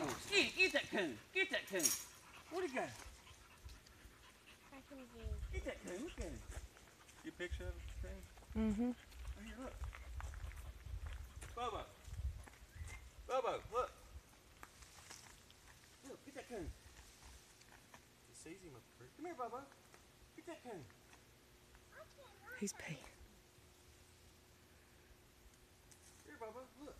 one. Get, get that coon. Get that coon. Where'd he go? Get that coon. Look at him. Get a picture of the coon? Mm-hmm. Oh, here, look. Bobo. Bobo, look. Look, get that coon. He sees him up there. Come here, Bobo. Get that coon. He's peeing. Here, Bobo, look.